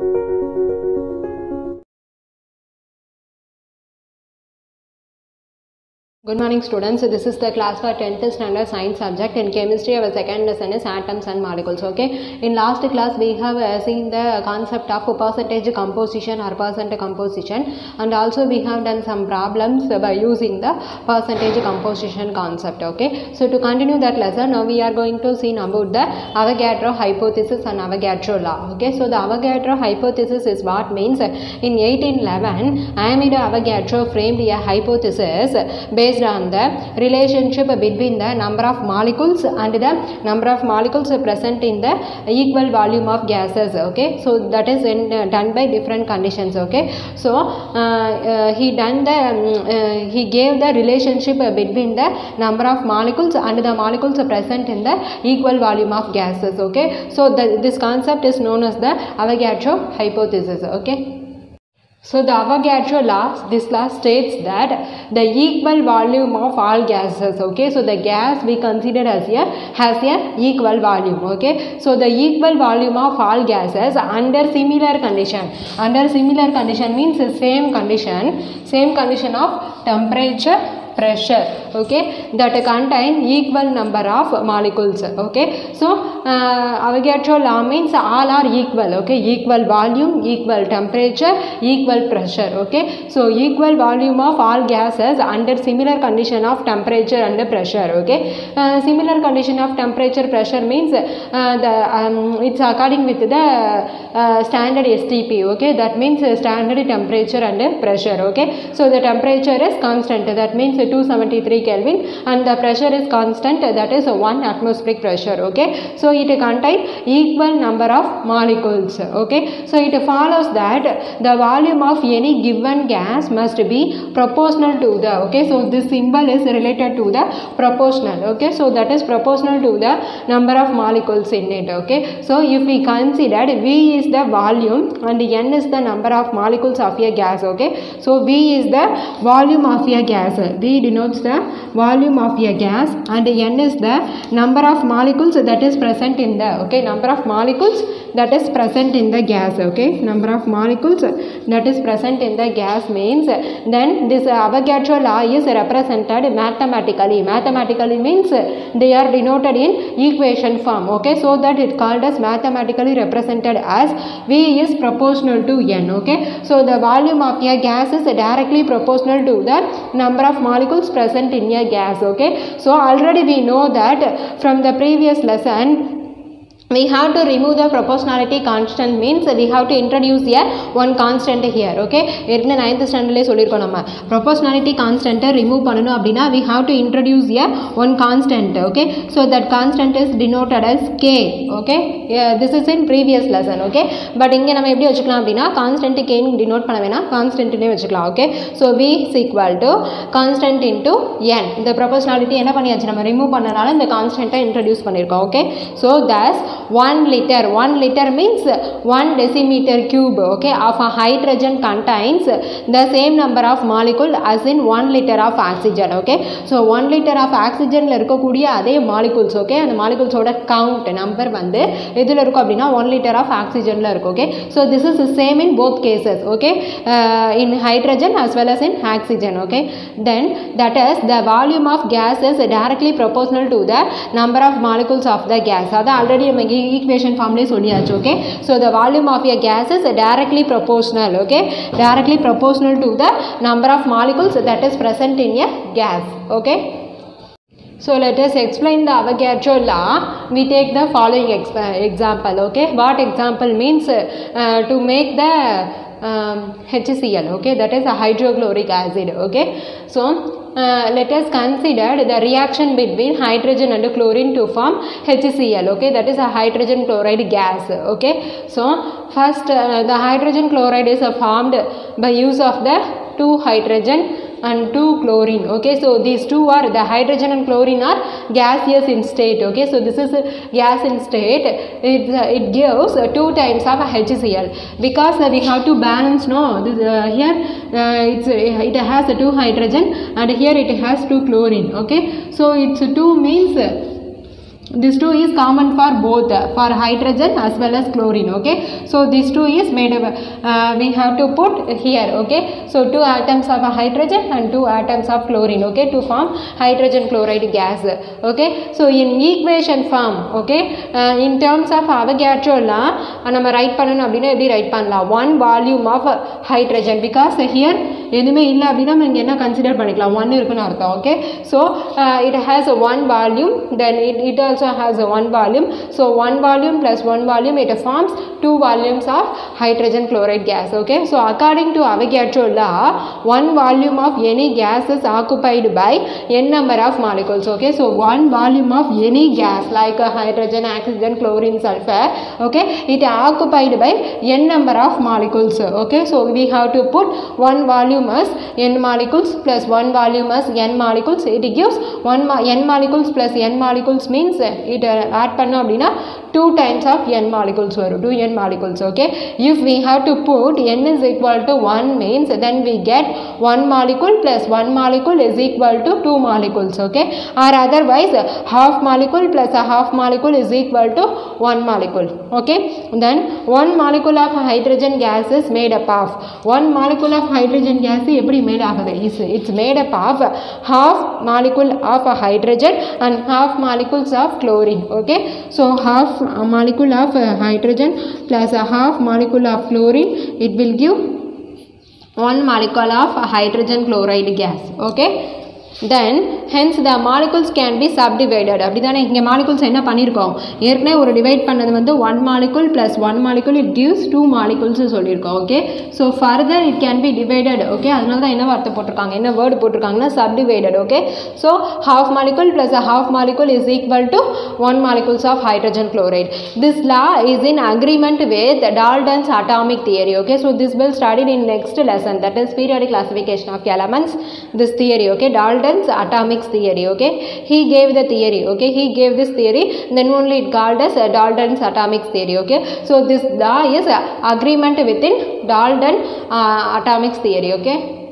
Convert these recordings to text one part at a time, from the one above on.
Thank you. Good morning students. so This is the class for 10th standard science subject. In chemistry our second lesson is atoms and molecules. Okay. In last class we have uh, seen the concept of percentage composition or percent composition and also we have done some problems by using the percentage composition concept. Okay. So to continue that lesson now we are going to see about the Avogadro hypothesis and Avogadro law. Okay. So the Avogadro hypothesis is what means in 1811 Amedeo Avogadro framed a hypothesis based on the relationship between the number of molecules and the number of molecules present in the equal volume of gases okay? So that is in, uh, done by different conditions okay? So uh, uh, he done the um, uh, he gave the relationship between the number of molecules and the molecules present in the equal volume of gases okay? So the, this concept is known as the avogadro hypothesis okay so the Avogadro law, this law states that the equal volume of all gases, okay, so the gas we consider as a has a equal volume, okay. So the equal volume of all gases under similar condition, under similar condition means the same condition, same condition of temperature pressure okay? That contain equal number of molecules okay? So uh, Avogadro law means all are equal okay? Equal volume equal temperature equal pressure okay? So equal volume of all gases under similar condition of temperature and pressure okay? Uh, similar condition of temperature pressure means uh, the um, it's according with the uh, standard STP okay? That means standard temperature and pressure okay? So the temperature is constant. That means 273 Kelvin and the pressure is constant that is 1 atmospheric pressure okay? So it contains equal number of molecules okay? So it follows that the volume of any given gas must be proportional to the okay? So this symbol is related to the proportional okay? So that is proportional to the number of molecules in it okay? So if we consider V is the volume and N is the number of molecules of a gas okay? So V is the volume of a gas. V denotes the volume of a gas and N is the number of molecules that is present in the okay number of molecules that is present in the gas okay. Number of molecules that is present in the gas means then this uh, Avogadro law is represented mathematically. Mathematically means they are denoted in equation form okay. So that it called as mathematically represented as V is proportional to N okay. So the volume of a gas is directly proportional to the number of molecules present in a gas okay? So already we know that from the previous lesson we have to remove the proportionality constant means we have to introduce a one constant here okay? ஏற்கனவே ninth ஸ்டாண்டர்ட்லேயே சொல்லியிருக்கோம் நம்ம. Proportionality கான்ஸ்டன்ட்டை remove பண்ணணும் அப்படின்னா we have to introduce a one constant okay so that constant is denoted as K okay this is in previous lesson okay but இங்கே நம்ம எப்படி வச்சுக்கலாம் அப்படின்னா கான்ஸ்டன்ட் கேன் டினோட் பண்ண வேணாம். கான்ஸ்டன்ட்னே வச்சுக்கலாம் okay so V is equal to constant into n இந்த ப்ரொபோஷனாலிட்டி என்ன பண்ணியாச்சு? நம்ம ரிமூவ் பண்ணனால இந்த கான்ஸ்டன்ட்டை இன்ட்ரடியூஸ் பண்ணியிருக்கோம் okay so thus 1 liter 1 liter means 1 decimeter cube okay of a hydrogen contains the same number of molecule as in 1 liter of oxygen okay so 1 liter of oxygenல இருக்கக்கூடிய அதே molecules okay அந்த moleculesோட count number வந்து எதில் இருக்கும் அப்படின்னா 1 liter of oxygenல இருக்கும் okay so this is the same in both cases okay uh, in hydrogen as well as in oxygen okay then that is the volume of gas is directly proportional to the number of molecules of the gas அதான் already நம்ம equation ஃபார்ம்லேயே சொல்லியாச்சு okay so the volume of a gas is directly proportional okay directly proportional to the number of molecules that is present in a gas okay so let us explain the Avogadro law. We take the following exp- example. Okay, what example means uh, to make the um, HCl. Okay, that is a hydrochloric acid. Okay, so uh, let us consider the reaction between hydrogen and chlorine to form HCl. Okay, that is a hydrogen chloride gas. Okay, so first uh, the hydrogen chloride is formed by use of the two hydrogen and 2 chlorine okay? So these two are the hydrogen and chlorine are gaseous in state okay? So this is a gas in state. It, uh, it gives uh, two times of HCl because uh, we have to balance no? This, uh, here uh, it's it has uh, two hydrogen and here it has two chlorine okay? So it's 2 means this two is common for both uh, for hydrogen as well as chlorine okay so this two is made of uh, we have to put here okay so two atoms of a hydrogen and two atoms of chlorine okay to form hydrogen chloride gas okay so in equation form okay uh, in terms of Avogadro law நம்ம write பண்ணணும் அப்படின்னா எப்படி right பண்ணலாம் one volume of hydrogen because here எதுவுமே இல்லை அப்படின்னா நம்ம இங்கே என்ன கன்சிடர் பண்ணிக்கலாம் ஒன் இருக்குன்னு அர்த்தம் okay so it has one volume then it it also also has a one volume. So one volume plus one volume it forms two volumes of hydrogen chloride gas okay? So according to Avogadro law one volume of any gas is occupied by n number of molecules okay? So one volume of any gas like hydrogen oxygen chlorine sulfur okay? It occupied by n number of molecules okay? So we have to put one volume as n molecules plus one volume as n molecules. It gives one mo n molecules plus n molecules means uh, it uh, add பண்ணோம் அப்படின்னா two times of n molecules வரும் 2n molecules okay if we have to put n is equal to 1 means then we get 1 molecule plus 1 molecule is equal to 2 molecules okay or otherwise half molecule plus a half molecule is equal to 1 molecule okay then 1 molecule of hydrogen gas is made up of 1 molecule of hydrogen gas எப்படி made ஆகுது is it's made up of half molecule of a hydrogen and half molecules chlorine okay? So half a molecule of uh, hydrogen plus a half molecule of chlorine it will give one molecule of hydrogen chloride gas okay then hence the molecules can be subdivided அப்படி தானே இங்கே molecules என்ன பண்ணியிருக்கோம் ஏற்கனவே ஒரு divide பண்ணது வந்து one molecule plus one molecule it gives two molecules சொல்லியிருக்கோம் okay so further it can be divided okay அதனால தான் என்ன வார்த்தை போட்டிருக்காங்க? என்ன word போட்டிருக்காங்கன்னா subdivided okay so half molecule plus a half molecule is equal to one molecules of hydrogen chloride this law is in agreement with Dalton's atomic theory okay so this will studied in next lesson that is periodic classification of elements this theory okay doll Dalton's atomic theory okay? He gave the theory okay? He gave this theory then only it called as uh, Dalton's atomic theory okay? So this law is uh, agreement within Dalton uh, atomic theory okay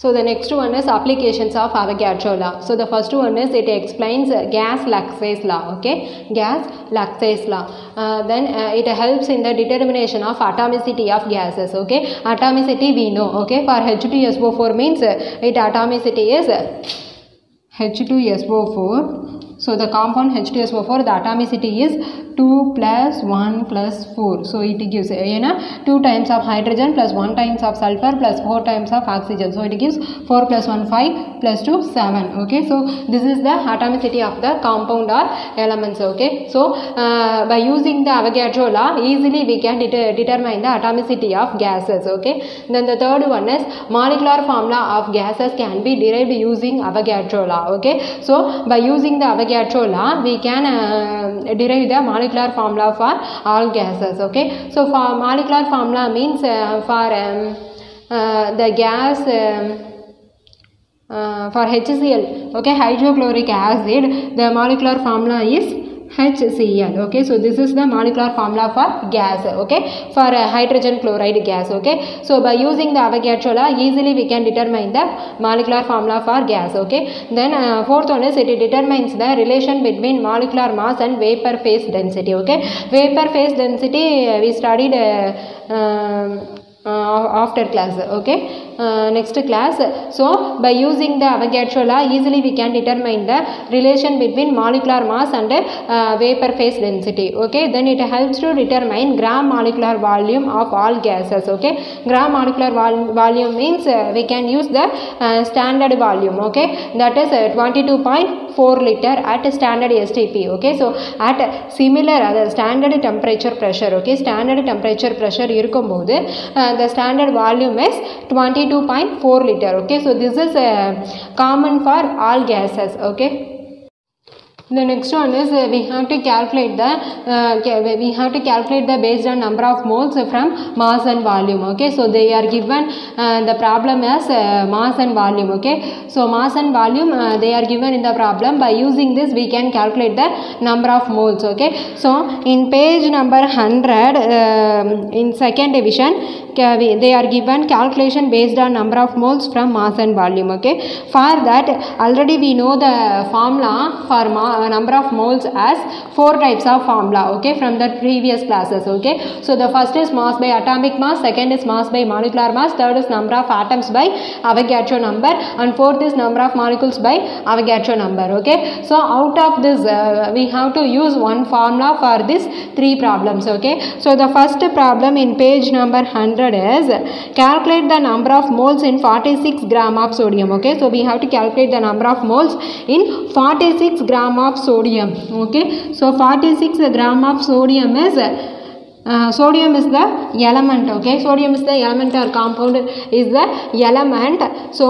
so the next one is applications of Avogadro law. So the first one is it explains Gay-Lussac's law. Okay, gas Laxey's law. Uh, then uh, it helps in the determination of atomicity of gases. Okay, atomicity we know. Okay, for H2SO4 means uh, it atomicity is uh, H2SO4. So the compound H2SO4 the atomicity is 2 plus 1 plus 4. So it gives you know 2 times of hydrogen plus 1 times of sulfur plus 4 times of oxygen. So it gives 4 plus 1 5 plus 2 7. Okay. So this is the atomicity of the compound or elements. Okay. So uh, by using the Avogadro law easily we can det- determine the atomicity of gases. Okay. Then the third one is molecular formula of gases can be derived using Avogadro law. Okay. So by using the Avogadro law we can uh, derive the molecular formula for all gases. Okay. So for molecular formula means uh, for um, uh, the gas um, uh, for HCl okay hydrochloric acid the molecular formula is HCl okay? So this is the molecular formula for gas okay? For uh, hydrogen chloride gas okay? So by using the Avogadro law easily we can determine the molecular formula for gas okay? Then uh, fourth one is it determines the relation between molecular mass and vapor phase density okay? Vapor phase density uh, we studied uh, um, uh, after class okay uh, next class so by using the Avogadro law easily we can determine the relation between molecular mass and uh, vapor phase density okay then it helps to determine gram molecular volume of all gases okay gram molecular vol- volume means uh, we can use the uh, standard volume okay that is uh, 22.4 liter at standard STP okay so at similar uh, standard temperature pressure okay standard temperature pressure இருக்கும்போது the standard volume is 22.4 liter okay? So this is uh, common for all gases okay? The next one is uh, we have to calculate the uh, we have to calculate the based on number of moles from mass and volume okay? So they are given uh, the problem as uh, mass and volume okay? So mass and volume uh, they are given in the problem. By using this we can calculate the number of moles okay? So in page number 100 um, in second division they are given calculation based on number of moles from mass and volume okay? For that already we know the formula for number of moles as four types of formula okay from the previous classes okay? So the first is mass by atomic mass second is mass by molecular mass third is number of atoms by Avogadro number and fourth is number of molecules by Avogadro number okay? So out of this uh, we have to use one formula for this three problems okay? So the first problem in page number 100 is calculate the number of moles in 46 gram of sodium okay? So we have to calculate the number of moles in 46 gram of sodium okay? So 46 gram of sodium is uh, sodium is the element okay? Sodium is the element or compound is the element. So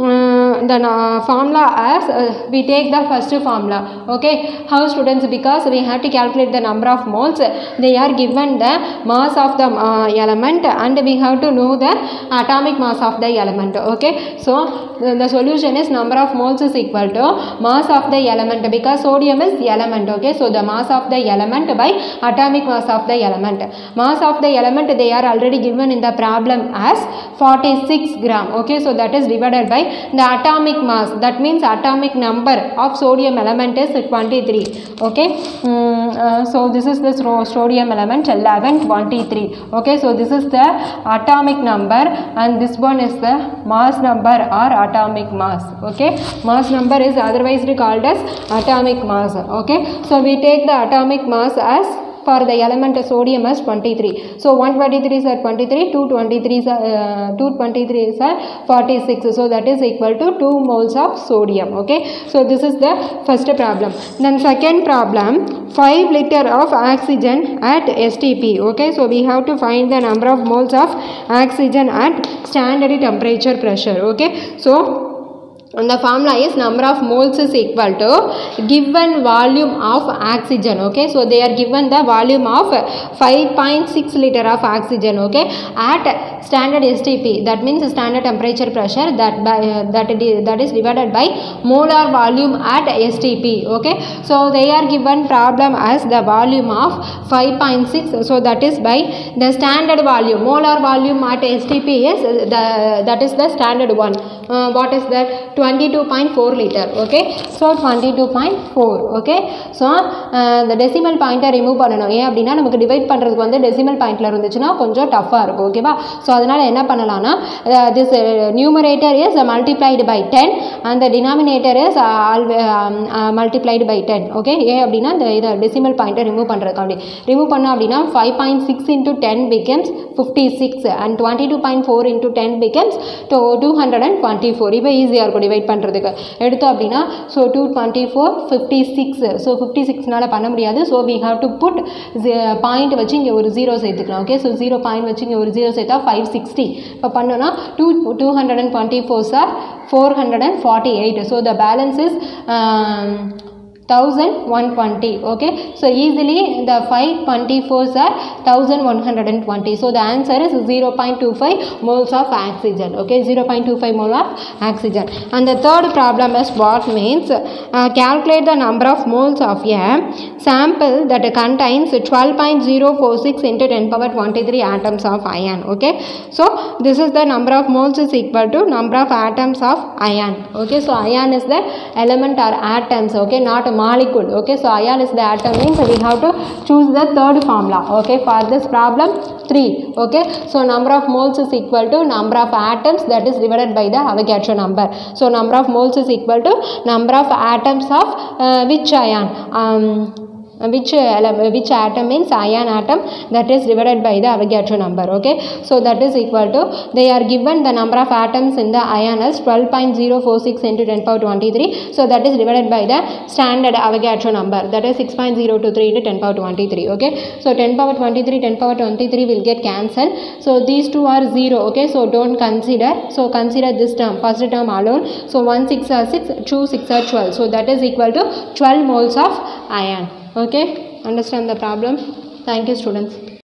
uh, the uh, formula as uh, we take the first formula okay? How students because we have to calculate the number of moles they are given the mass of the uh, element and we have to know the atomic mass of the element okay? So the, the solution is number of moles is equal to mass of the element because sodium is element okay? So the mass of the element by atomic mass of the element mass of the element they are already given in the problem as 46 gram. Okay so that is divided by the atomic mass. That means atomic number of sodium element is 23 okay Mm, uh, so this is the so- sodium element 1123 okay so this is the atomic number and this one is the mass number or atomic mass. Okay mass number is otherwise called as atomic mass. Okay so we take the atomic mass as for the element sodium as 23 so 123 is at 23 223 is uh, 223 is at 46 so that is equal to 2 moles of sodium. Okay? So this is the first problem. Then second problem 5 liter of oxygen at stp okay? So we have to find the number of moles of oxygen at standard temperature pressure. Okay? So and the formula is number of moles is equal to given volume of oxygen okay? So they are given the volume of 5.6 liter of oxygen okay? At standard stp that means standard temperature pressure that by uh, that that is divided by molar volume at stp okay? So they are given problem as the volume of 5.6 so that is by the standard volume. Molar volume at stp is the that is the standard one uh, what is that 22.4 liter okay so 22.4 okay so uh, the decimal பாயிண்ட்டை remove பண்ணணும் ஏன் அப்படின்னா நமக்கு divide பண்ணுறதுக்கு வந்து decimal பாயிண்டில் இருந்துச்சுன்னா கொஞ்சம் டஃப்பாக இருக்கும் ஓகேவா ஸோ அதனால் என்ன பண்ணலாம்னா this numerator is multiplied by ten அந்த denominator is multiplied by ten okay ஏன் அப்படின்னா இந்த இதை டெசிமல் பாயிண்ட்டை ரிமூவ் பண்ணுறதுக்காண்டி ரிமூவ் பண்ணோம் அப்படின்னா five point six into ten becomes fifty six and twenty two point four into ten becomes two two hundred and twenty four இப்போ ஈஸியாக இருக்கும் டிவைட் பண்ணுறதுக்கு எடுத்தோம் அப்படின்னா so two twenty four fifty six so fifty சிக்ஸ்னால் பண்ண முடியாது. So we have to put point வச்சு இங்கே ஒரு ஜீரோ சேர்த்துக்கலாம். ஓகே ஸோ ஜீரோ பாயிண்ட் வச்சு இங்கே ஒரு ஜீரோ சேர்த்தா ஃபைவ் சிக்ஸ்டி இப்போ பண்ணோன்னா two two hundred and twenty four sir four hundred and forty eight so the balance is thousand one twenty okay? So easily the five twenty fours are thousand one hundred and twenty. So the answer is zero point two five moles of oxygen okay? Zero point two five mole of oxygen. And the third problem is what means uh, calculate the number of moles of a sample that contains twelve point zero four six into ten power twenty three atoms of iron okay? So this is the number of moles is equal to number of atoms of iron okay? So iron is the element or atoms okay? Not a molecule okay so iron is the atom means so we have to choose the third formula. Okay for this problem 3 okay so number of moles is equal to number of atoms that is divided by the Avogadro number. So number of moles is equal to number of atoms of uh, which ion um, which uh, ele- uh, which atom means ion atom that is divided by the Avogadro number okay? So that is equal to they are given the number of atoms in the ion as 12.046 into 10 power 23 so that is divided by the standard Avogadro number. That is 6.023 into 10 power 23 okay? So 10 power 23 10 power 23 will get cancelled. So these two are 0 okay? So don't consider so consider this term first term alone. So 1 6 are 6 2 6 are 12 so that is equal to 12 moles of iron okay? Understand the problem? Thank you students